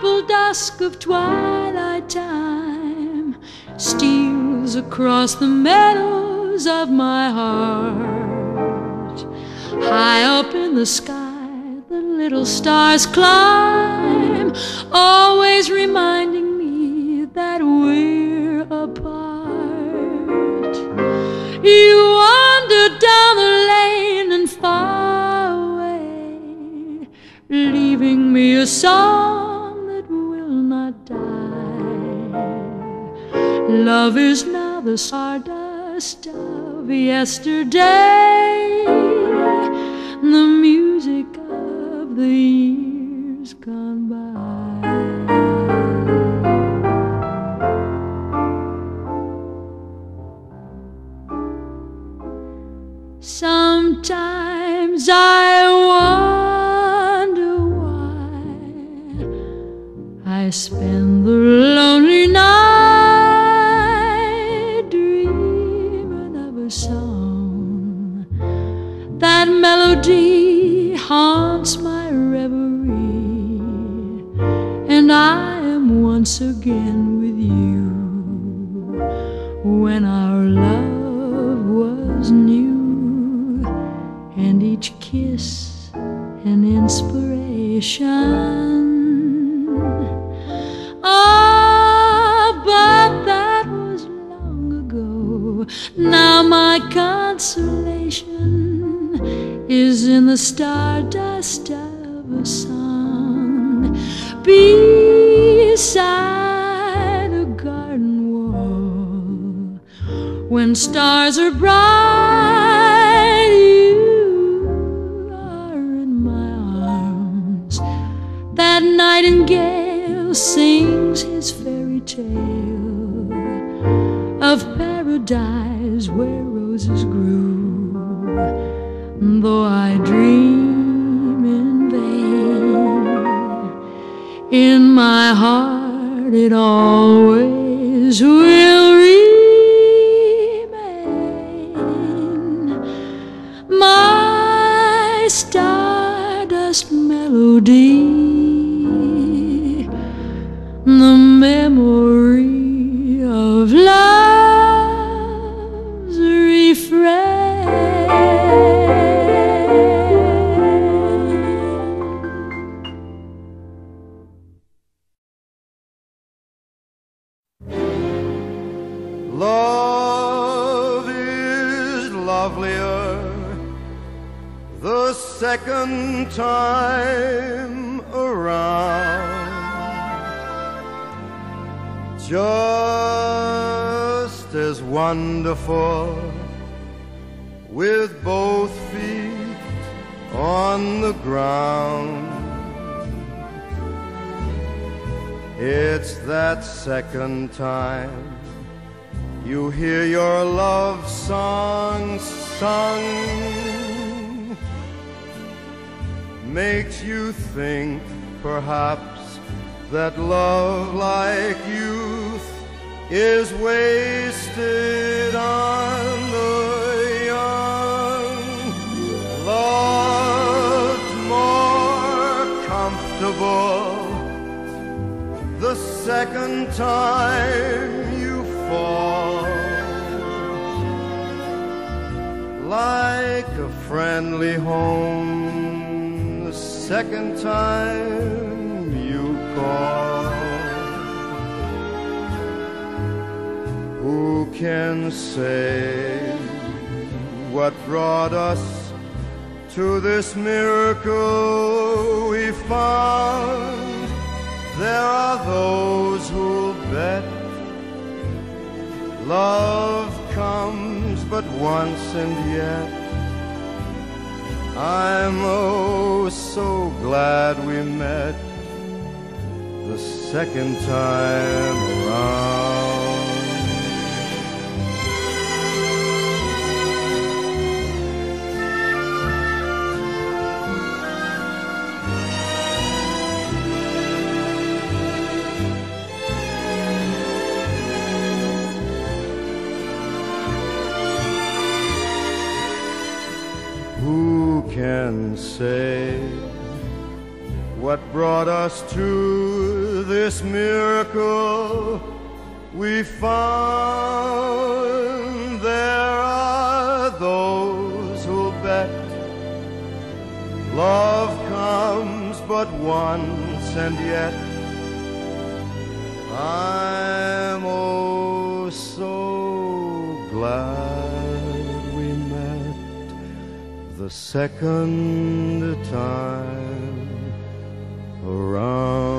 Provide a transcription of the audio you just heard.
purple dusk of twilight time steals across the meadows of my heart. High up in the sky, the little stars climb, always reminding me that we're apart. You wander down the lane and far away, leaving me a song Love is now the stardust of yesterday, the music of the years gone by. Melody haunts my reverie, and I am once again with you when our love was new and each kiss an inspiration. Ah, but that was long ago. Now my consolation is in the stardust of a song beside a garden wall. When stars are bright, you are in my arms. That nightingale sings his fairy tale of paradise where roses grew. Though I dream in vain, in my heart it always will remain. My stardust melody, the memory Love is lovelier the second time around. Just as wonderful with both feet on the ground. It's that second time you hear your love song sung. Makes you think perhaps that love like youth is wasted on the young. Love's more comfortable the second time friendly home. The second time you call. Who can say what brought us to this miracle we found? There are those who'll bet love comes but once and yet I'm oh so glad we met the second time around. Can say what brought us to this miracle we found. There are those who bet love comes but once, and yet I'm oh so glad second time around.